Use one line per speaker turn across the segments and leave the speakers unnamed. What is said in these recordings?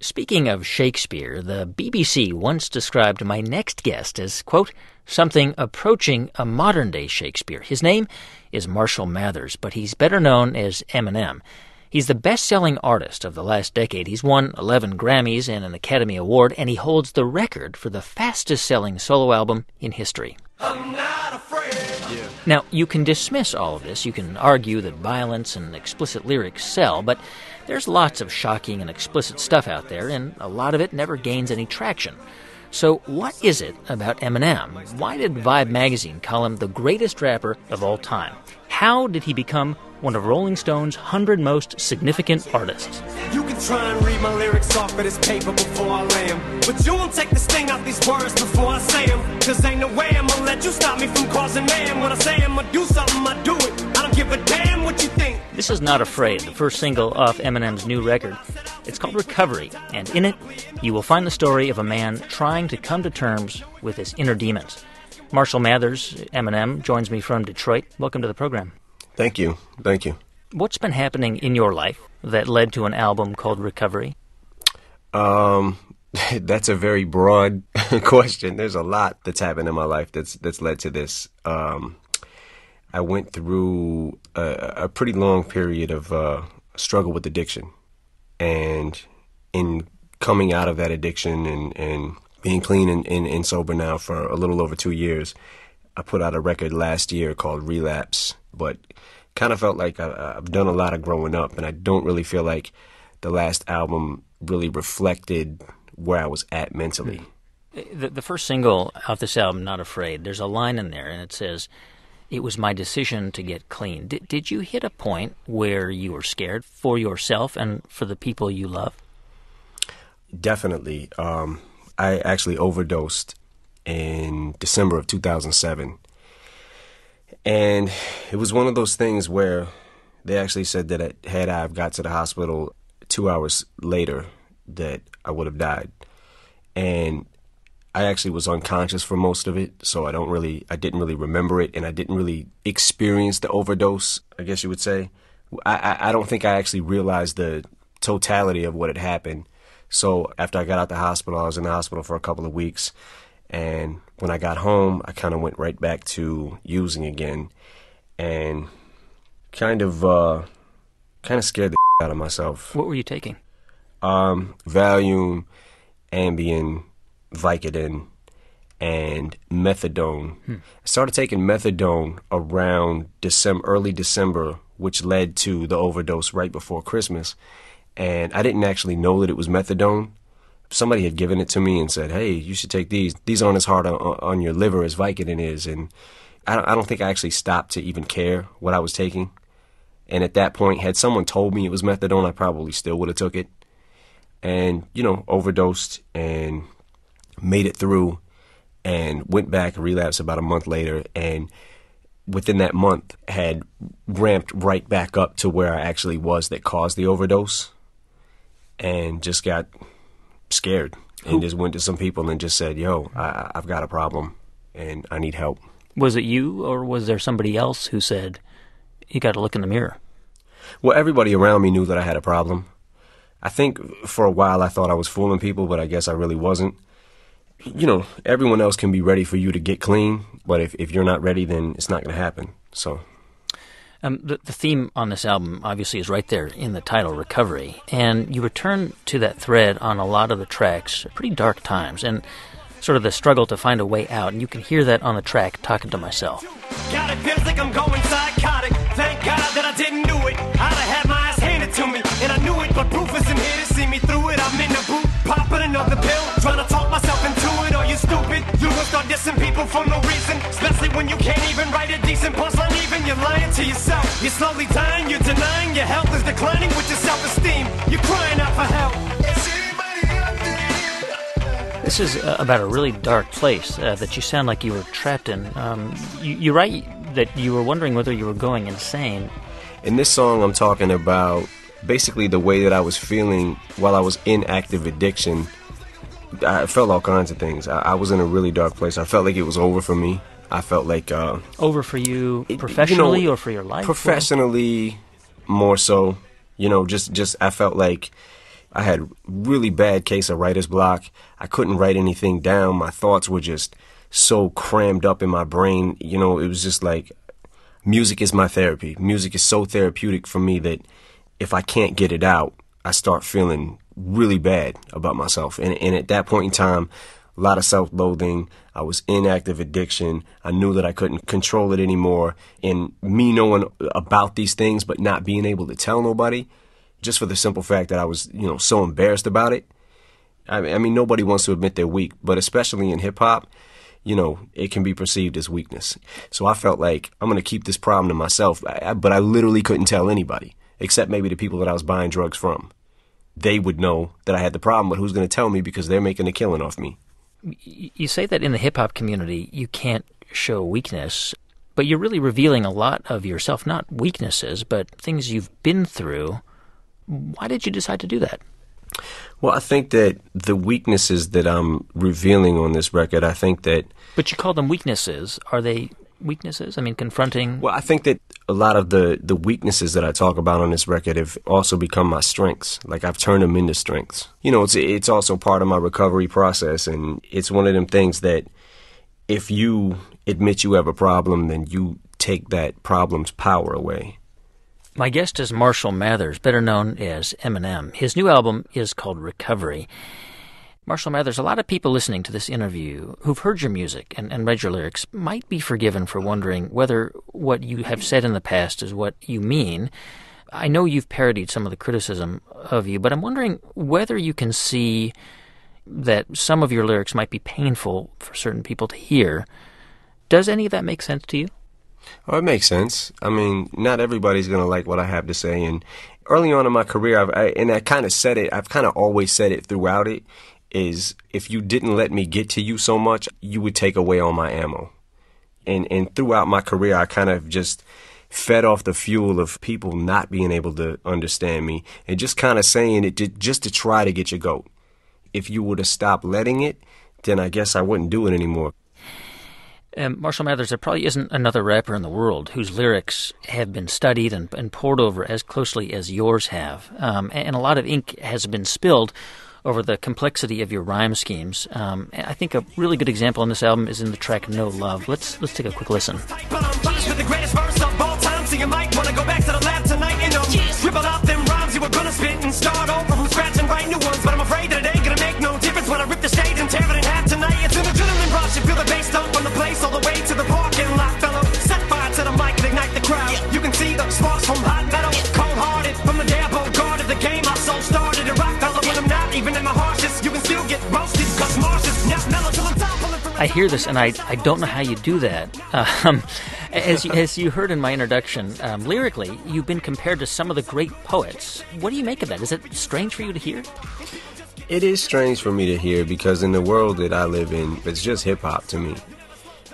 Speaking of Shakespeare, the BBC once described my next guest as, quote, something approaching a modern day Shakespeare. His name is Marshall Mathers, but he's better known as Eminem. He's the best selling artist of the last decade. He's won 11 Grammys and an Academy Award, and he holds the record for the fastest selling solo album in history. Now, you can dismiss all of this. You can argue that violence and explicit lyrics sell, but there's lots of shocking and explicit stuff out there, and a lot of it never gains any traction. So, what is it about Eminem? Why did Vibe magazine call him the greatest rapper of all time? How did he become one of Rolling Stone's 100 most significant artists?
You can try and read my lyrics off of this paper before I lay them. But you won't take out these words before I say them. Cause ain't no way I'm gonna let you stop me from causing. When I say I'm gonna do something, I do it. I don't give a damn what you think.
This is Not Afraid, the first single off Eminem's new record. It's called Recovery, and in it, you will find the story of a man trying to come to terms with his inner demons. Marshall Mathers, Eminem, joins me from Detroit. Welcome to the program.
Thank you. Thank you.
What's been happening in your life that led to an album called Recovery?
Um, that's a very broad question. There's a lot that's happened in my life that's that's led to this. Um, I went through a, a pretty long period of uh, struggle with addiction, and in coming out of that addiction and, and being clean and, and, and sober now for a little over two years, I put out a record last year called Relapse, but kind of felt like I, I've done a lot of growing up, and I don't really feel like the last album really reflected where I was at mentally.
The, the first single off this album, Not Afraid, there's a line in there, and it says, It was my decision to get clean. Did, did you hit a point where you were scared for yourself and for the people you love?
Definitely. Um, I actually overdosed in December of 2007. And it was one of those things where they actually said that had I got to the hospital two hours later, that I would have died. And I actually was unconscious for most of it, so I don't really, I didn't really remember it, and I didn't really experience the overdose. I guess you would say. I, I, I don't think I actually realized the totality of what had happened. So after I got out the hospital, I was in the hospital for a couple of weeks, and when I got home, I kind of went right back to using again, and kind of, uh, kind of scared the out of myself.
What were you taking?
Um, Valium, Ambien, Vicodin, and methadone. Hmm. I started taking methadone around December, early December, which led to the overdose right before Christmas. And I didn't actually know that it was methadone. Somebody had given it to me and said, "Hey, you should take these. These aren't as hard on, on your liver as Vicodin is." And I don't, I don't think I actually stopped to even care what I was taking. And at that point, had someone told me it was methadone, I probably still would have took it. And you know, overdosed and made it through, and went back and relapsed about a month later. And within that month, had ramped right back up to where I actually was that caused the overdose, and just got scared and just went to some people and just said, "Yo, I, I've got a problem, and I need help."
Was it you, or was there somebody else who said, "You got to look in the mirror"?
Well, everybody around me knew that I had a problem. I think for a while I thought I was fooling people, but I guess I really wasn't. You know, everyone else can be ready for you to get clean, but if, if you're not ready, then it's not going to happen. So.
Um, the, the theme on this album obviously is right there in the title, Recovery. And you return to that thread on a lot of the tracks, pretty dark times, and sort of the struggle to find a way out. And you can hear that on the track, Talking to Myself.
Write a punchline. Even you're lying to yourself. You're slowly dying, you're denying your health is declining with your self-esteem. You're crying out for help.
This is uh, about a really dark place uh, that you sound like you were trapped in. Um, you, you write that you were wondering whether you were going insane.
In this song, I'm talking about basically the way that I was feeling while I was in active addiction. I felt all kinds of things. I, I was in a really dark place. I felt like it was over for me. I felt like uh,
Over for you professionally
you know,
or for your life?
professionally more so. You know, just just I felt like I had really bad case of writer's block. I couldn't write anything down. My thoughts were just so crammed up in my brain. You know, it was just like music is my therapy. Music is so therapeutic for me that if I can't get it out, I start feeling really bad about myself. And, and at that point in time, a lot of self loathing. I was in active addiction. I knew that I couldn't control it anymore. And me knowing about these things, but not being able to tell nobody, just for the simple fact that I was, you know, so embarrassed about it. I mean, I mean nobody wants to admit they're weak, but especially in hip hop, you know, it can be perceived as weakness. So I felt like I'm going to keep this problem to myself, but I literally couldn't tell anybody, except maybe the people that I was buying drugs from. They would know that I had the problem, but who's going to tell me because they're making a killing off me?
You say that in the hip hop community, you can't show weakness, but you're really revealing a lot of yourself, not weaknesses, but things you've been through. Why did you decide to do that?
Well, I think that the weaknesses that I'm revealing on this record, I think that.
But you call them weaknesses. Are they weaknesses? I mean, confronting.
Well, I think that a lot of the, the weaknesses that I talk about on this record have also become my strengths. Like I've turned them into strengths. You know, it's it's also part of my recovery process, and it's one of them things that if you admit you have a problem, then you take that problem's power away.
My guest is Marshall Mathers, better known as Eminem. His new album is called Recovery. Marshall Mathers, a lot of people listening to this interview who've heard your music and, and, read your lyrics might be forgiven for wondering whether what you have said in the past is what you mean. I know you've parodied some of the criticism of you, but I'm wondering whether you can see that some of your lyrics might be painful for certain people to hear. Does any of that make sense to you?
Oh, it makes sense. I mean, not everybody's going to like what I have to say. And early on in my career, I've, I, and I kind of said it, I've kind of always said it throughout it, is if you didn't let me get to you so much, you would take away all my ammo. And, and throughout my career, I kind of just fed off the fuel of people not being able to understand me and just kind of saying it to, just to try to get your goat. If you would have stopped letting it, then I guess I wouldn't do it anymore.
Um, Marshall Mathers, there probably isn't another rapper in the world whose lyrics have been studied and, and poured over as closely as yours have. Um, and a lot of ink has been spilled over the complexity of your rhyme schemes. Um, I think a really good example on this album is in the track "No Love." Let's let's take a quick listen. I hear this and I, I don't know how you do that. Um, as, you, as you heard in my introduction, um, lyrically, you've been compared to some of the great poets. What do you make of that? Is it strange for you to hear?
It is strange for me to hear because in the world that I live in, it's just hip hop to me.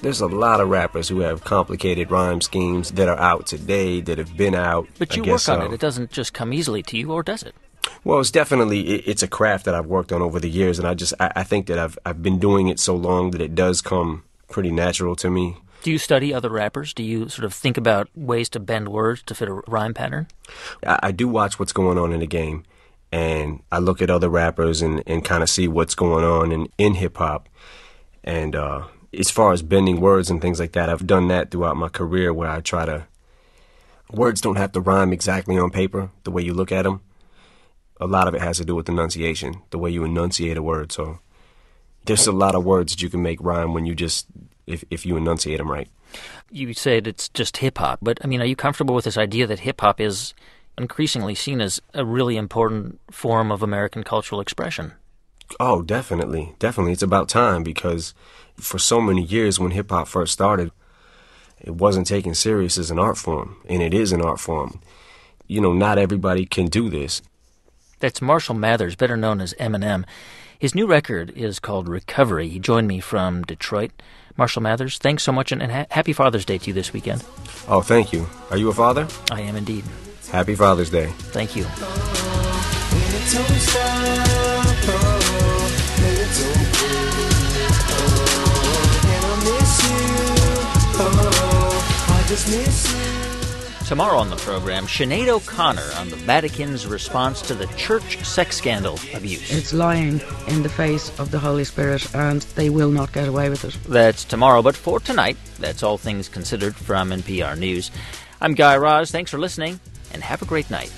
There's a lot of rappers who have complicated rhyme schemes that are out today, that have been out.
But you work on it. It doesn't just come easily to you, or does it?
Well, it's definitely it's a craft that I've worked on over the years, and I just I, I think that I've I've been doing it so long that it does come pretty natural to me.
Do you study other rappers? Do you sort of think about ways to bend words to fit a rhyme pattern?
I, I do watch what's going on in the game, and I look at other rappers and, and kind of see what's going on in, in hip hop. And uh, as far as bending words and things like that, I've done that throughout my career where I try to. Words don't have to rhyme exactly on paper the way you look at them a lot of it has to do with enunciation, the way you enunciate a word. So there's a lot of words that you can make rhyme when you just if if you enunciate them right.
You said it's just hip hop, but I mean, are you comfortable with this idea that hip hop is increasingly seen as a really important form of American cultural expression?
Oh, definitely, definitely. It's about time because for so many years when hip hop first started, it wasn't taken serious as an art form, and it is an art form. You know, not everybody can do this.
That's Marshall Mathers, better known as Eminem. His new record is called Recovery. He joined me from Detroit. Marshall Mathers, thanks so much and, and ha- happy Father's Day to you this weekend.
Oh, thank you. Are you a father?
I am indeed.
Happy Father's Day.
Thank you. Tomorrow on the program, Sinead O'Connor on the Vatican's response to the church sex scandal abuse.
It's lying in the face of the Holy Spirit, and they will not get away with it.
That's tomorrow, but for tonight, that's all things considered from NPR News. I'm Guy Raz. Thanks for listening, and have a great night.